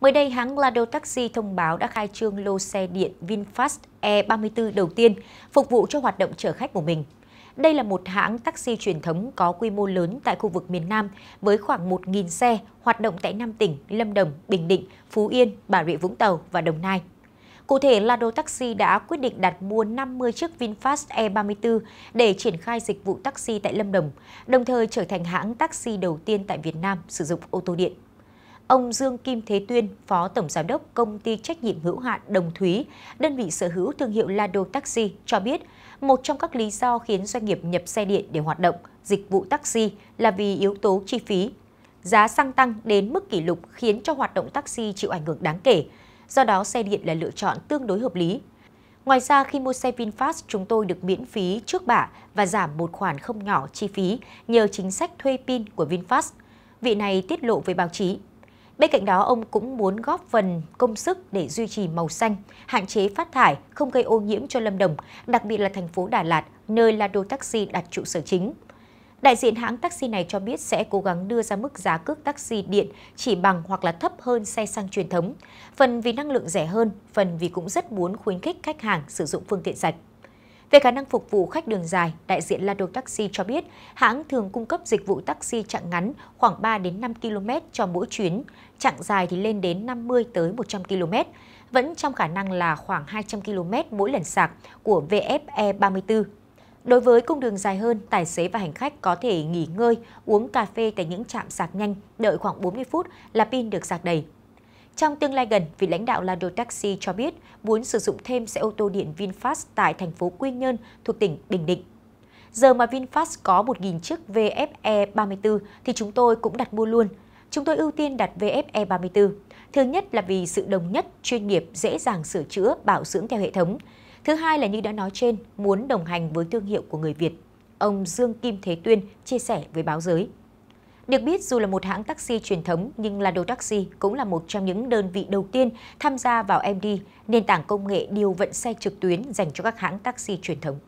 Mới đây, hãng Lado Taxi thông báo đã khai trương lô xe điện VinFast E34 đầu tiên, phục vụ cho hoạt động chở khách của mình. Đây là một hãng taxi truyền thống có quy mô lớn tại khu vực miền Nam với khoảng 1.000 xe hoạt động tại 5 tỉnh Lâm Đồng, Bình Định, Phú Yên, Bà Rịa Vũng Tàu và Đồng Nai. Cụ thể, Lado Taxi đã quyết định đặt mua 50 chiếc VinFast E34 để triển khai dịch vụ taxi tại Lâm Đồng, đồng thời trở thành hãng taxi đầu tiên tại Việt Nam sử dụng ô tô điện. Ông Dương Kim Thế Tuyên, Phó Tổng Giám đốc Công ty Trách nhiệm hữu hạn Đồng Thúy, đơn vị sở hữu thương hiệu Lado Taxi, cho biết một trong các lý do khiến doanh nghiệp nhập xe điện để hoạt động dịch vụ taxi là vì yếu tố chi phí. Giá xăng tăng đến mức kỷ lục khiến cho hoạt động taxi chịu ảnh hưởng đáng kể, do đó xe điện là lựa chọn tương đối hợp lý. Ngoài ra, khi mua xe VinFast, chúng tôi được miễn phí trước bạ và giảm một khoản không nhỏ chi phí nhờ chính sách thuê pin của VinFast. Vị này tiết lộ với báo chí. Bên cạnh đó, ông cũng muốn góp phần công sức để duy trì màu xanh, hạn chế phát thải, không gây ô nhiễm cho Lâm Đồng, đặc biệt là thành phố Đà Lạt, nơi Lado Taxi đặt trụ sở chính. Đại diện hãng taxi này cho biết sẽ cố gắng đưa ra mức giá cước taxi điện chỉ bằng hoặc là thấp hơn xe xăng truyền thống, phần vì năng lượng rẻ hơn, phần vì cũng rất muốn khuyến khích khách hàng sử dụng phương tiện sạch. Về khả năng phục vụ khách đường dài, đại diện Lado Taxi cho biết hãng thường cung cấp dịch vụ taxi chặng ngắn khoảng 3 đến 5 km cho mỗi chuyến, chặng dài thì lên đến 50 tới 100 km, vẫn trong khả năng là khoảng 200 km mỗi lần sạc của VFE 34. Đối với cung đường dài hơn, tài xế và hành khách có thể nghỉ ngơi, uống cà phê tại những trạm sạc nhanh, đợi khoảng 40 phút là pin được sạc đầy. Trong tương lai gần, vị lãnh đạo Lado Taxi cho biết muốn sử dụng thêm xe ô tô điện VinFast tại thành phố Quy Nhơn thuộc tỉnh Bình Định. Giờ mà VinFast có 1.000 chiếc VFE 34 thì chúng tôi cũng đặt mua luôn. Chúng tôi ưu tiên đặt VFE 34. Thứ nhất là vì sự đồng nhất, chuyên nghiệp, dễ dàng sửa chữa, bảo dưỡng theo hệ thống. Thứ hai là như đã nói trên, muốn đồng hành với thương hiệu của người Việt. Ông Dương Kim Thế Tuyên chia sẻ với báo giới. Được biết, dù là một hãng taxi truyền thống, nhưng Lado Taxi cũng là một trong những đơn vị đầu tiên tham gia vào MD, nền tảng công nghệ điều vận xe trực tuyến dành cho các hãng taxi truyền thống.